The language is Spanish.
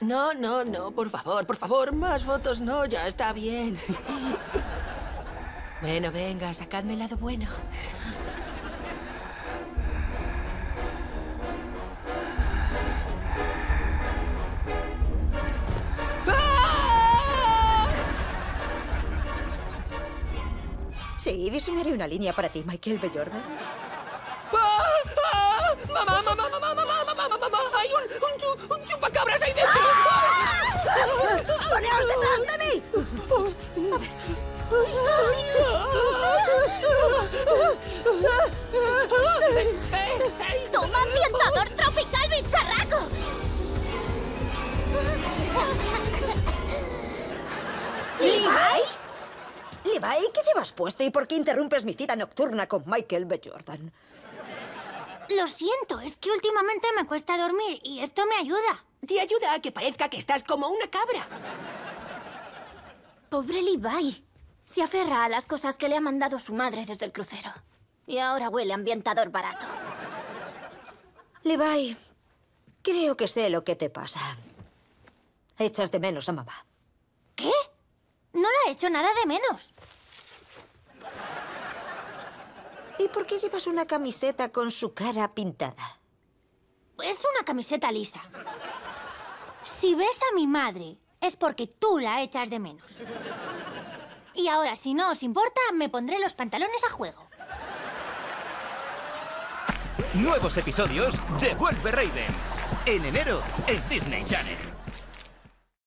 No, no, no, por favor, por favor, más fotos no, ya está bien. Bueno, venga, sacadme el lado bueno. ¡Ah! Sí, diseñaré una línea para ti, Michael B. Jordan. ¡Ah! ¡Ah! ¡Mamá, mamá, mamá, mamá, mamá, mamá, mamá! ¡Hay un, un, chu- un chupacabras ahí dentro! ¡Toma ambientador tropical bicharraco! ¿Levi? Levi, ¿qué llevas puesto y por qué interrumpes mi cita nocturna con Michael B. Jordan? Lo siento, es que últimamente me cuesta dormir y esto me ayuda. Te ayuda a que parezca que estás como una cabra. Pobre Levi. Se aferra a las cosas que le ha mandado su madre desde el crucero. Y ahora huele a ambientador barato. Levi, creo que sé lo que te pasa. Echas de menos a mamá. ¿Qué? No la he hecho nada de menos. ¿Y por qué llevas una camiseta con su cara pintada? Es una camiseta lisa. Si ves a mi madre, es porque tú la echas de menos. Y ahora, si no os importa, me pondré los pantalones a juego. Nuevos episodios de Vuelve Raven. En enero en Disney Channel.